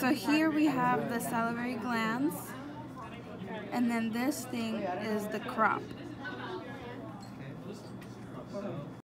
So here we have the salivary glands, and then this thing is the crop.